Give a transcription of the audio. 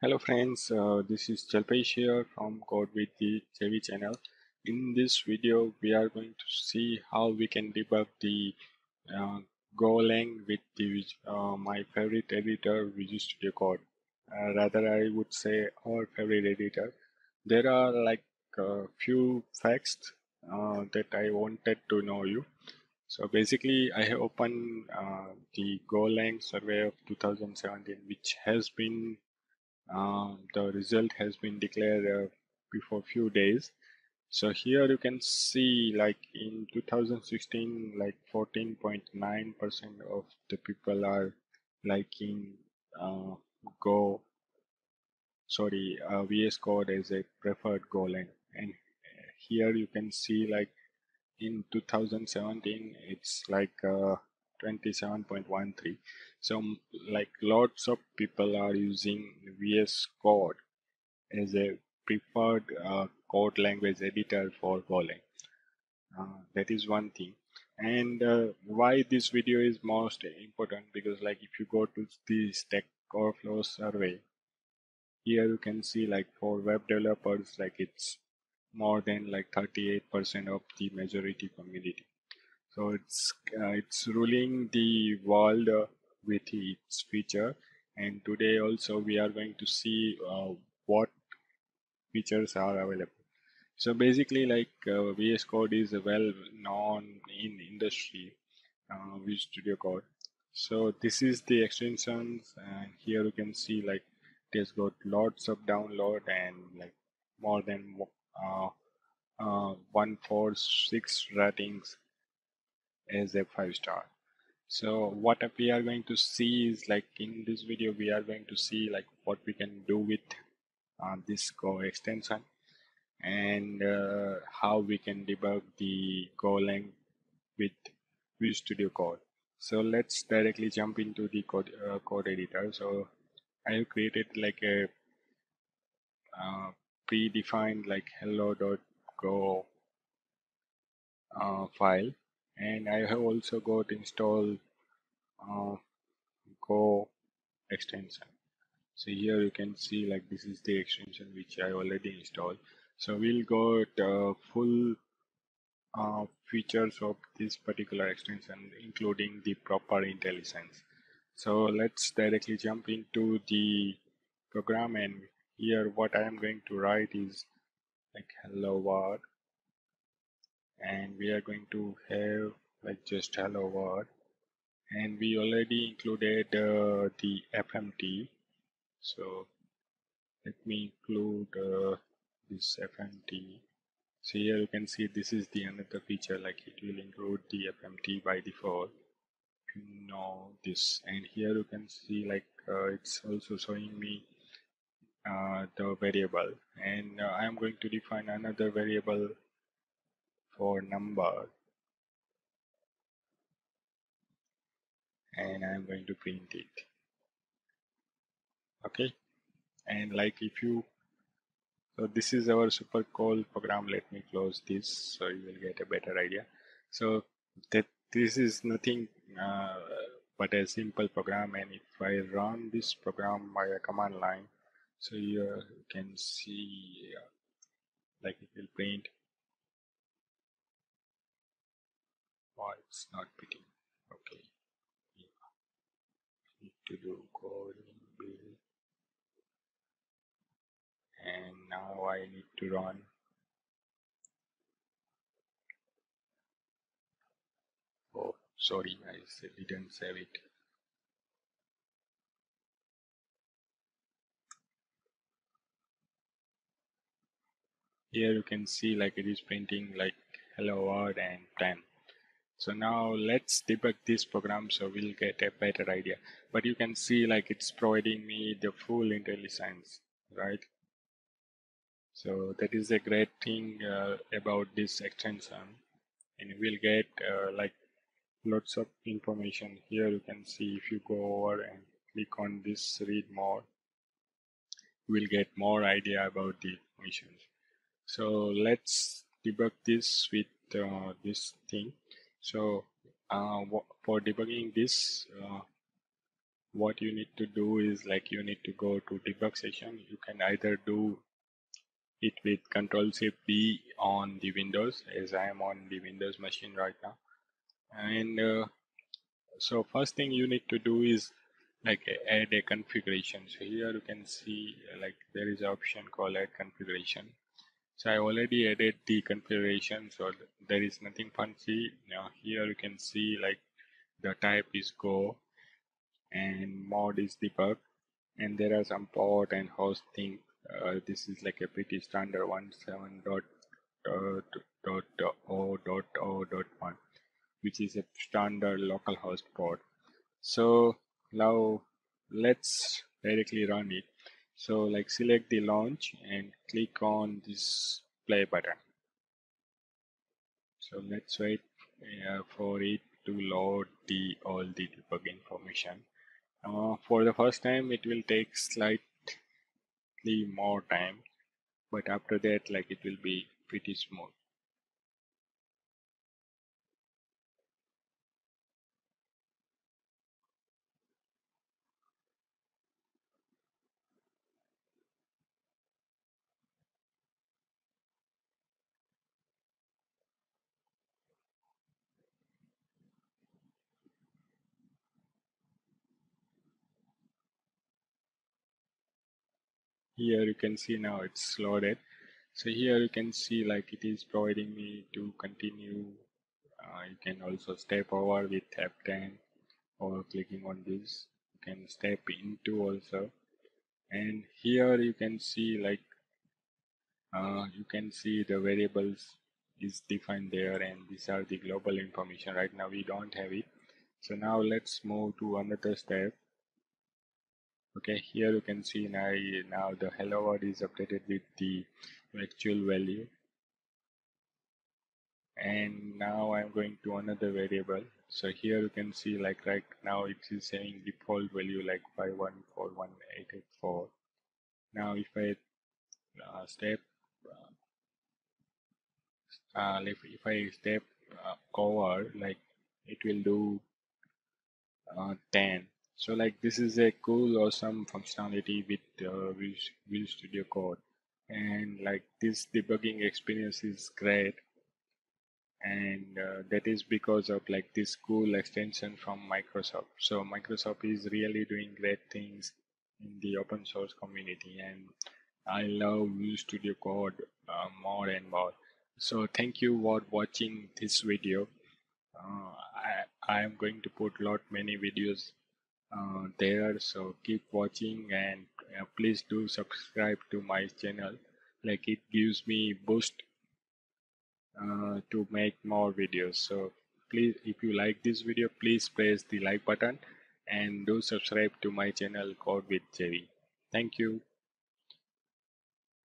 Hello friends, uh, this is Jalpesh here from Code with the JV channel. In this video, we are going to see how we can debug the uh, Golang with the, uh, my favorite editor, Visual Studio Code. Uh, rather, I would say our favorite editor. There are like a few facts uh, that I wanted to know you. So basically, I have opened uh, the Golang survey of 2017, which has been uh, the result has been declared uh, before few days. So here you can see like in 2016 like 14.9 percent of the people are liking uh, go sorry uh, vs code as a preferred golang and here you can see like in 2017 it's like uh, 27.13 so like lots of people are using vs code as a preferred uh, code language editor for golang uh, that is one thing. And uh, why this video is most important because like if you go to the stack overflow survey here you can see like for web developers like it's more than like 38% of the majority community so it's uh, it's ruling the world with its feature. And today also we are going to see uh, what features are available. So basically like uh, vs code is well known in industry uh, with studio code. So this is the extensions and here you can see like it has got lots of download and like more than uh, uh, 146 ratings as a five star. So what we are going to see is like in this video we are going to see like what we can do with uh, this go extension and uh, how we can debug the golang with visual studio code. So let's directly jump into the code, uh, code editor. So i have created like a uh, predefined like hello.go uh, file and I have also got installed uh, Go extension. So here you can see like this is the extension which I already installed. So we'll go uh, full uh, features of this particular extension including the proper IntelliSense. So let's directly jump into the program and here what I am going to write is like hello world and we are going to have like just hello world and we already included uh, the FMT so let me include uh, this FMT so here you can see this is the another feature like it will include the FMT by default. You know this and here you can see like uh, it's also showing me uh, the variable. And uh, I am going to define another variable for number and I'm going to print it. Okay? And like if you so this is our super call program. Let me close this so you will get a better idea. So that this is nothing uh, but a simple program. And if I run this program by a command line so you can see uh, like it will print why it's not picking. Okay. Yeah. need to do coding build. And now I need to run. Oh sorry I didn't save it. Here you can see like it is printing like hello world and 10 so now let's debug this program so we'll get a better idea. But you can see like it's providing me the full IntelliSense right? So that is a great thing uh, about this extension. And we'll get uh, like lots of information here. You can see if you go over and click on this read more we'll get more idea about the missions. So let's debug this with uh, this thing so uh, for debugging this uh, what you need to do is like you need to go to debug session. You can either do it with control shift B on the Windows as I am on the Windows machine right now. And uh, so first thing you need to do is like add a configuration. So here you can see like there is an option called add configuration so I already added the configuration so there is nothing fancy. Now here you can see like the type is go and mod is debug and there are some port and host thing uh, this is like a pretty standard one seven dot uh, dot o dot o dot one which is a standard localhost port. So now let's directly run it so like select the launch and click on this play button. So let's wait uh, for it to load the all the debug information. Uh, for the first time it will take slightly more time but after that like it will be pretty smooth here you can see now it's loaded. So here you can see like it is providing me to continue. Uh, you can also step over with tab 10 or clicking on this. You can step into also. And here you can see like uh, you can see the variables is defined there and these are the global information. Right now we don't have it. So now let's move to another step okay here you can see now now the hello world is updated with the actual value. And now I'm going to another variable. So here you can see like right now it is saying default value like 5141884 now if I uh, step uh, uh, if, if I step uh, over like it will do uh, 10 so like this is a cool awesome functionality with uh, Visual Studio Code and like this debugging experience is great and uh, that is because of like this cool extension from Microsoft. So Microsoft is really doing great things in the open source community and I love Visual Studio Code uh, more and more. So thank you for watching this video. Uh, I, I am going to put lot many videos uh, there. So keep watching and uh, please do subscribe to my channel. Like it gives me boost uh, to make more videos. So please if you like this video please press the like button and do subscribe to my channel code with JV. Thank you